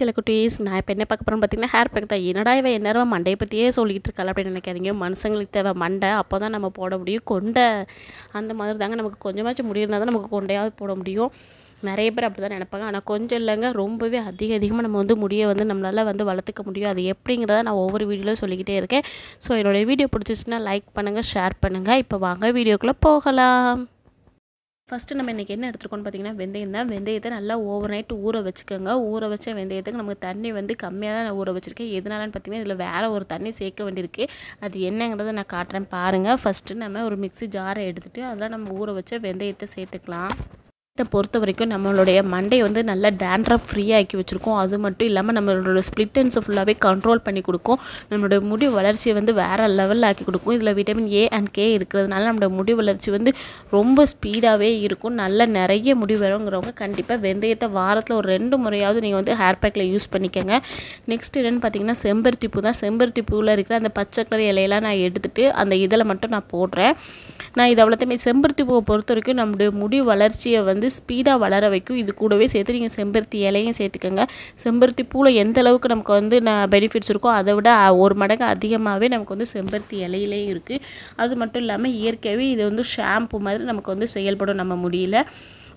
சில குட்டீஸ் நான் இப்போ என்ன பார்க்க போகிறேன்னு பார்த்தீங்கன்னா ஹேர் பேக் தான். என்னடா இவன் எந்நேரம் மண்டையை பற்றியே சொல்லிக்கிட்டு இருக்காள் அப்படின்னு நினைக்காதீங்க. மனுஷங்களுக்கு தேவை மண்டை. அப்போ தான் நம்ம போட முடியும். கொண்டை. அந்த மாதிரி தாங்க நமக்கு கொஞ்சமாச்சும் முடியிருந்தால் தான் நமக்கு கொண்டையாவது போட முடியும். நிறைய பேர் அப்படி தான் நினைப்பாங்க. ஆனால் கொஞ்சம் இல்லைங்க. ரொம்பவே அதிக அதிகமாக நம்ம வந்து முடியை வந்து நம்மளால் வந்து வளர்த்துக்க முடியும். அது எப்படிங்கிறத நான் ஒவ்வொரு வீடியோவில் சொல்லிக்கிட்டே இருக்கேன். ஸோ என்னோடய வீடியோ பிடிச்சிச்சின்னா லைக் பண்ணுங்கள் ஷேர் பண்ணுங்கள் இப்போ வாங்க வீடியோக்குள்ளே போகலாம். ஃபஸ்ட்டு நம்ம இன்றைக்கி என்ன எடுத்துருக்கோம்னு பார்த்தீங்கன்னா வெந்தயம் தான் வெந்தயத்தை நல்லா ஓவர் நைட் ஊற வச்சுக்கோங்க. ஊற வச்ச வெந்தயத்துக்கு நமக்கு தண்ணி வந்து கம்மியாக தான் நான் ஊற வச்சுருக்கேன். எதனாலன்னு பார்த்தீங்கன்னா இதில் வேறு ஒரு தண்ணி சேர்க்க வேண்டியிருக்கு. அது என்னங்கிறத நான் காட்டுறேன் பாருங்கள் ஃபஸ்ட்டு நம்ம ஒரு மிக்ஸி ஜாரை எடுத்துகிட்டு அதில் நம்ம ஊற வச்ச வெந்தயத்தை சேர்த்துக்கலாம். இதை பொறுத்த வரைக்கும் நம்மளுடைய மண்டை வந்து நல்லா டேண்ட்ரப் ஃப்ரீயாக ஆக்கி வச்சுருக்கோம். அது மட்டும் இல்லாமல் நம்மளோட ஸ்ப்ளிட்டன்ஸை ஃபுல்லாகவே கண்ட்ரோல் பண்ணி கொடுக்கும். நம்மளோட முடி வளர்ச்சியை வந்து வேறு லெவலில் ஆக்கி கொடுக்கும். இதில் விட்டமின் ஏ அண்ட் கே இருக்கிறதுனால நம்மளோட முடி வளர்ச்சி வந்து ரொம்ப ஸ்பீடாகவே இருக்கும். நல்ல நிறைய முடி வருங்கிறவங்க கண்டிப்பாக வெந்தயத்தை வாரத்தில் ஒரு ரெண்டு முறையாவது நீங்கள் வந்து ஹேர் பேக்கில் யூஸ் பண்ணிக்கோங்க. நெக்ஸ்ட் என்னென்னு பார்த்தீங்கன்னா செம்பருத்தி பூ தான். செம்பருத்தி பூவில் இருக்கிற அந்த பச்சை கலர் இலையெல்லாம் நான் எடுத்துகிட்டு அந்த இதில் மட்டும் நான் போடுறேன். நான் இது அவ்வளோத்தையுமே செம்பருத்தி பூவை பொறுத்த வரைக்கும் நம்முடைய முடி வளர்ச்சியை வந்து ஸ்பீடாக வளர வைக்கும். இது கூடவே சேர்த்து நீங்கள் செம்பருத்தி இலையும் சேர்த்துக்கோங்க. செம்பருத்தி பூவில் எந்த அளவுக்கு நமக்கு வந்து நான் பெனிஃபிட்ஸ் இருக்கோ அதை விட ஒரு மடங்கு அதிகமாகவே நமக்கு வந்து செம்பருத்தி இலையிலேயும் இருக்குது அது மட்டும் இல்லாமல் இயற்கையாகவே இது வந்து ஷாம்பு மாதிரி நமக்கு வந்து செயல்படும் நம்ம முடியல.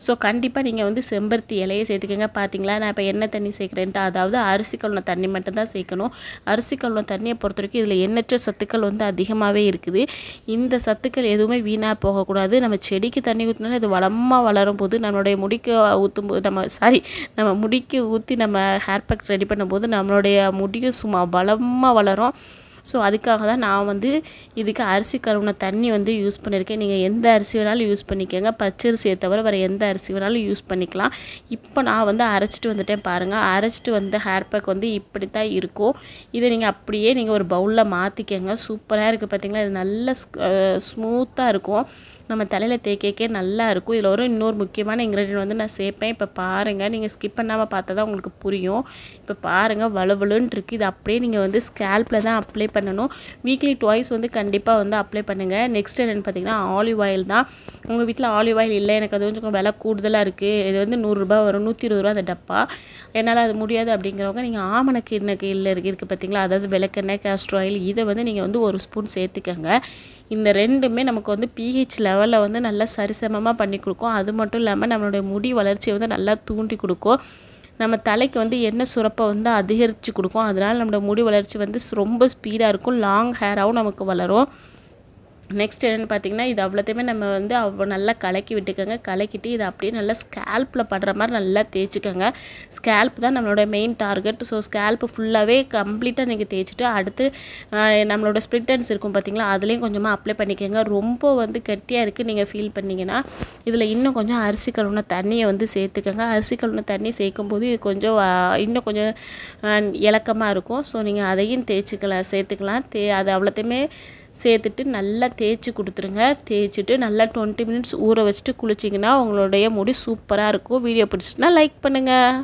ஸோ கண்டிப்பாக நீங்கள் வந்து செம்பருத்தி இலையை சேர்த்துக்கோங்க. பார்த்தீங்களா நான் இப்போ என்ன தண்ணி சேர்க்குறேன்ட்டு அதாவது அரிசி கழுவின தண்ணி மட்டும்தான் சேர்க்கணும். அரிசி கழுவின தண்ணியை பொறுத்த வரைக்கும் இதில் எண்ணற்ற சத்துக்கள் வந்து அதிகமாகவே இருக்குது. இந்த சத்துக்கள் எதுவுமே வீணாக போகக்கூடாது. நம்ம செடிக்கு தண்ணி ஊற்றினாலும் இது வளமாக வளரும் போது நம்மளுடைய முடிக்கு ஊற்றும் போது நம்ம சாரி நம்ம முடிக்கு ஊற்றி நம்ம ஹேர் பேக் ரெடி பண்ணும்போது நம்மளுடைய முடியும் சும்மா வளமாக வளரும். ஸோ அதுக்காக தான் நான் வந்து இதுக்கு அரிசி கழுவுன தண்ணி வந்து யூஸ் பண்ணியிருக்கேன் நீங்கள் எந்த அரிசி வேணாலும் யூஸ் பண்ணிக்கோங்க. பச்சரிசியை தவிர வேறு எந்த அரிசி வேணாலும் யூஸ் பண்ணிக்கலாம். இப்போ நான் வந்து அரைச்சிட்டு வந்துட்டேன் பாருங்கள் அரைச்சிட்டு வந்த ஹேர் பேக் வந்து இப்படி தான் இருக்கும். இதை நீங்கள் அப்படியே நீங்கள் ஒரு பவுலில் மாற்றிக்கோங்க சூப்பராக இருக்குது பார்த்தீங்களா இது நல்ல ஸ்மூத்தாக இருக்கும். நம்ம தலையில் தேய்க்கே நல்லா இருக்கும். இதில் ஒரு இன்னொரு முக்கியமான இன்க்ரீடியன்ட் வந்து நான் சேர்ப்பேன். இப்போ பாருங்கள் நீங்கள் ஸ்கிப் பண்ணாமல் பார்த்தா தான் உங்களுக்கு புரியும். இப்போ பாருங்கள் வலுவலுன்னு இருக்குது இது அப்படியே நீங்கள் வந்து ஸ்கேல்பில் தான் அப்ளை பண்ணணும். வீக்லி டுவைஸ் வந்து கண்டிப்பாக வந்து அப்ளை பண்ணுங்கள் நெக்ஸ்ட் என்னென்னு பார்த்தீங்கன்னா ஆலிவ் ஆயில் தான். உங்கள் வீட்டில் ஆலிவ் ஆயில் இல்லை எனக்கு அது கொஞ்சம் விலை கூடுதலாக இருக்குது இது வந்து நூறுரூபா வரும் நூற்றி இருபது ரூபா அந்த டப்பா. என்னால் அது முடியாது அப்படிங்கிறவங்க நீங்கள் ஆமணக்கு எண்ணெய்க்கு இல்லை இருக்குது இருக்குது பார்த்தீங்களா அதாவது விளக்கெண்ணெய் கேஸ்ட்ரோ ஆயில் இதை வந்து நீங்கள் வந்து ஒரு ஸ்பூன் சேர்த்துக்கங்க. இந்த ரெண்டுமே நமக்கு வந்து பிஹெச் லெவலில் வந்து நல்லா சரிசமமாக பண்ணி கொடுக்கும். அது மட்டும் இல்லாமல் நம்மளுடைய முடி வளர்ச்சியை வந்து நல்லா தூண்டி கொடுக்கும். நம்ம தலைக்கு வந்து என்ன சுரப்பை வந்து அதிகரித்து கொடுக்கும். அதனால் நம்மளோட முடி வளர்ச்சி வந்து ரொம்ப ஸ்பீடாக இருக்கும். லாங் ஹேராகவும் நமக்கு வளரும். நெக்ஸ்ட் என்னென்னு பார்த்தீங்கன்னா இது அவ்வளோத்தையுமே நம்ம வந்து அவ்வளோ நல்லா கலக்கி விட்டுக்கோங்க. கலக்கிட்டு இதை அப்படியே நல்லா ஸ்கேல்ப்பில் படுற மாதிரி நல்லா தேய்ச்சிக்கோங்க. ஸ்கேல்ப் தான் நம்மளோட மெயின் டார்கெட் ஸோ ஸ்கேல்ப்பு ஃபுல்லாகவே கம்ப்ளீட்டாக நீங்கள் தேய்ச்சிட்டு அடுத்து நம்மளோட ஸ்ப்ரிட்டன்ஸ் இருக்கும் பார்த்தீங்களா அதுலேயும் கொஞ்சமாக அப்ளை பண்ணிக்கோங்க. ரொம்ப வந்து கெட்டியாக இருக்குது நீங்கள் ஃபீல் பண்ணிங்கன்னா. இதில் இன்னும் கொஞ்சம் அரிசி கழுவுன தண்ணியை வந்து சேர்த்துக்கோங்க. அரிசி கழுவுன தண்ணி சேர்க்கும்போது இது கொஞ்சம் இன்னும் கொஞ்சம் இலக்கமாக இருக்கும். ஸோ நீங்கள் அதையும் தேய்ச்சிக்கலாம் சேர்த்துக்கலாம். தே அது அவ்வளோத்தையுமே சேர்த்துட்டு நல்லா தேய்ச்சி கொடுத்துருங்க. தேய்ச்சிட்டு நல்லா டுவெண்ட்டி மினிட்ஸ் ஊற வச்சுட்டு குளிச்சிங்கன்னா உங்களுடைய முடி சூப்பராக இருக்கும். வீடியோ பிடிச்சிட்டுனா லைக் பண்ணுங்கள்